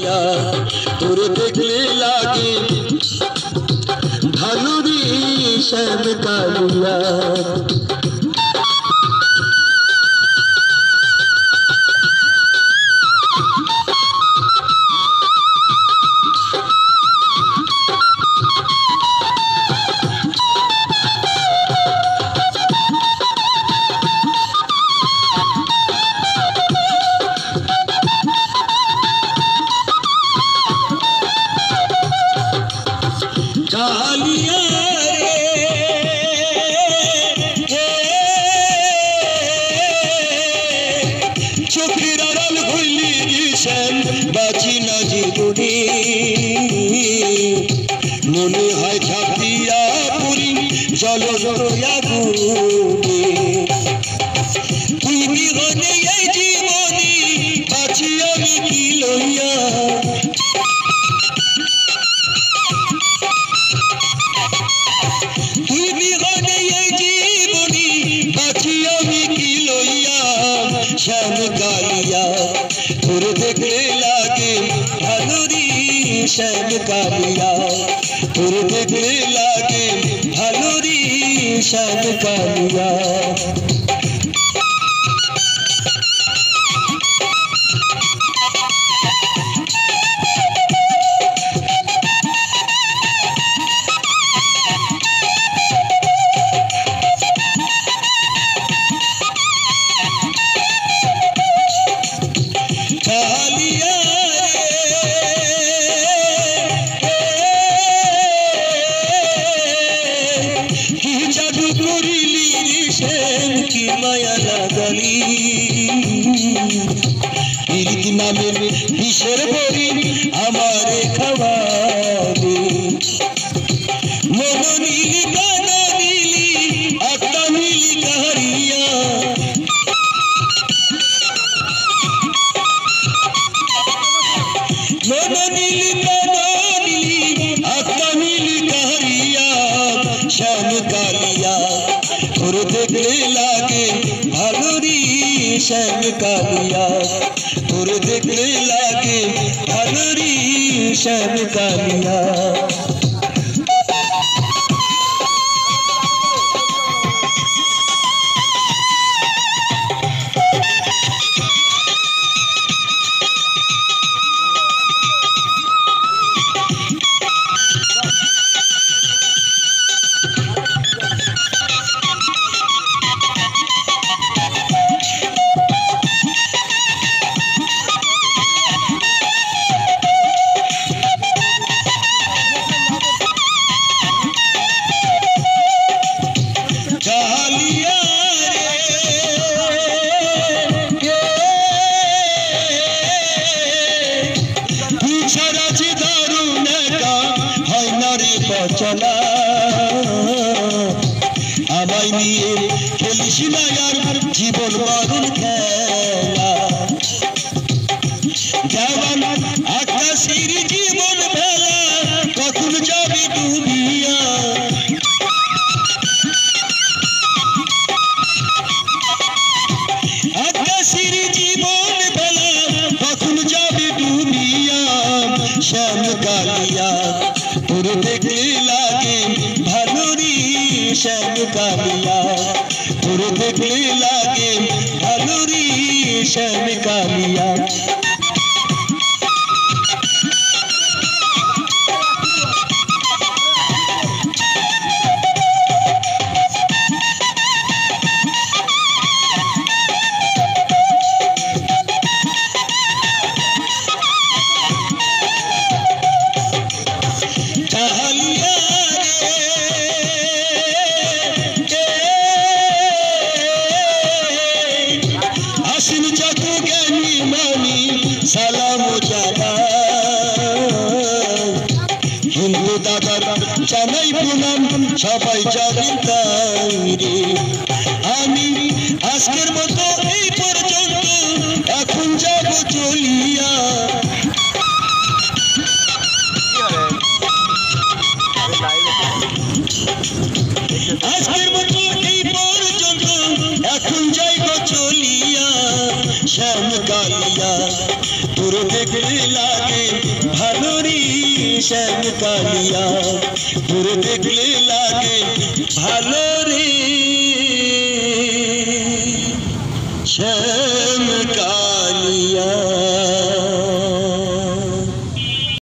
কালিয়া তোর দেখলে লাগে ভানুরি শ্যাম কালিয়া কালিয়া রে। চোখের আড়াল হইলি দিশান বাঁচি না জীবনে। মনে হয় ঝাঁপিয়া পুরি জল আগুনে তুই বিহনে এই জীবনে বাঁচি কি লইয়া কালিয়া তোর দেখে লাগে ভালোরি শ্যাম কালিয়া করিলি মায়া লাগালি? প্রীতি নামে বিষের বড়ি আমারে খাওয়াবে। শ্যাম কালিয়া তোর দেখলে লাগে ভালোরি শ্যাম কালিয়া পচলা আমায় নিয়ে খেলিস না আর জীবন মারুন খেলা। দেওয়ান আকাশের জীবন ভেলা, কখন যাবে শ্যাম কালিয়া তোর ভালোরি শ্যাম কালিয়া তোর দেখলে লাগে ভালোরি শ্যাম কালিয়া কালিয়া সবাই জানেন তাই আমি আজকের মতো এই পর্যন্ত এখন যাব চলিয়া। আজকের মতো এই পর্যন্ত এখন যাই গো চলিয়া। শ্যাম কালিয়া, তোর দেখলে লাগে শ্যাম কালিয়া। তোর দেখলে